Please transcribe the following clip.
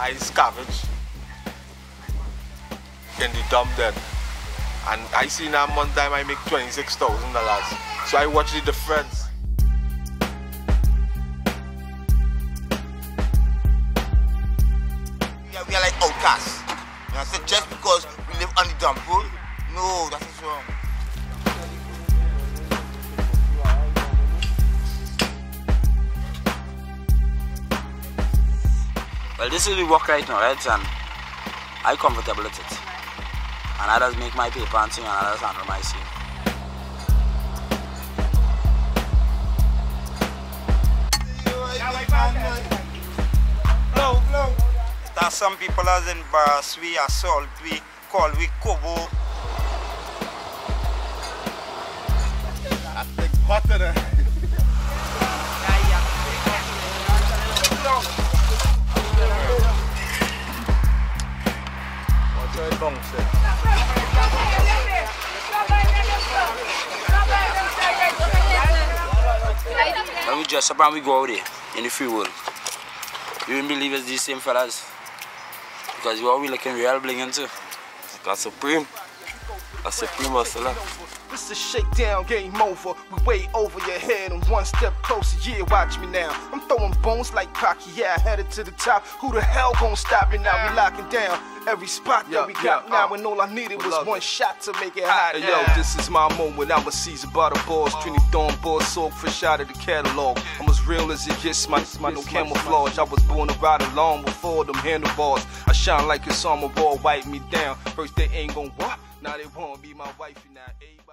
I scavenge in the dump then. And I see now one time I make $26,000. So I watch the difference. Yeah, we are like outcasts. You know, so just because we live on the dump road, no, that's Well, this is the work right now, right? And I'm comfortable with it. And just make my paper and thing and I just handle my scene. Blow, blow. That some people as embarrassed we assault, we call we corbeau. When we dress up and we go out there in the free world, you wouldn't believe it's these same fellas. Because you all we looking real blinging too. Got Supreme. A Supreme hustler. This is shakedown, game over. We way over your head and one step closer. Yeah, watch me now. I'm throwing bones like Rocky. Yeah, headed to the top. Who the hell gonna stop me now? We locking down every spot Yeah, that we got yeah, now, uh, and all I needed was one it. shot to make it hot. Hey, yo, this is my moment. I'm a Caesar by the balls. Trinity Dawn boy, soul fresh out of the catalog. I'm as real as it gets, my, my no camouflage. I was born to ride along before them handlebars. I shine like a summer ball, wipe me down. First they ain't gon' what? Now they wanna be my wifey now. Everybody.